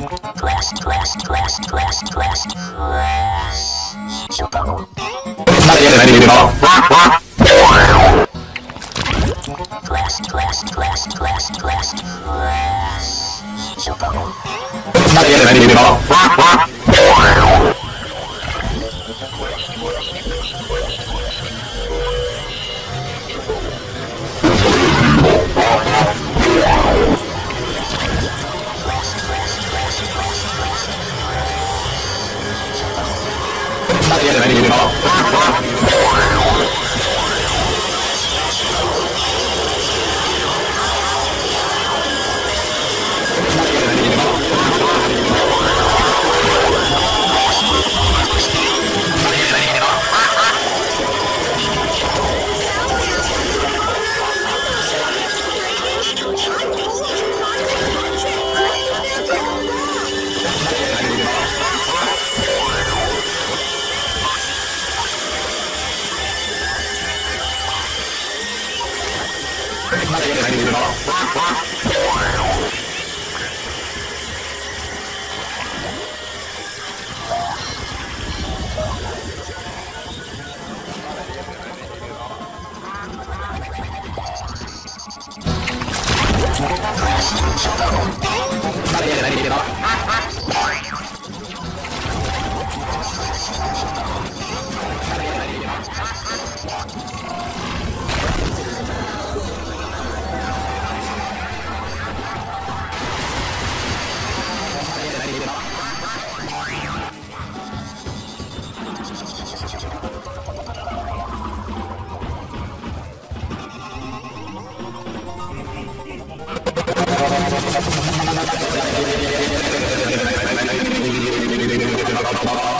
Not the enemy, you know. Tapi ada. Last, Thank you.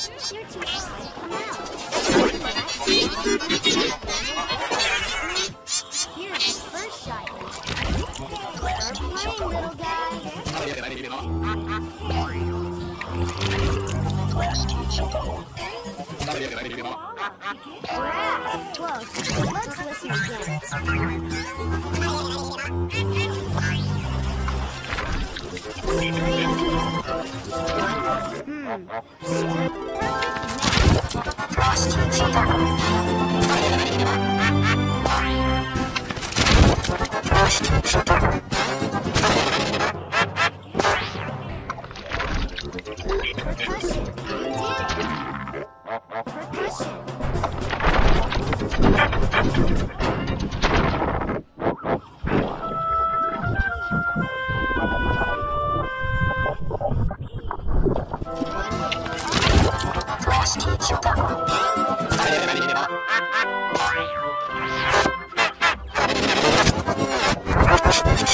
Here's the first shot. Again. Percussion.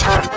何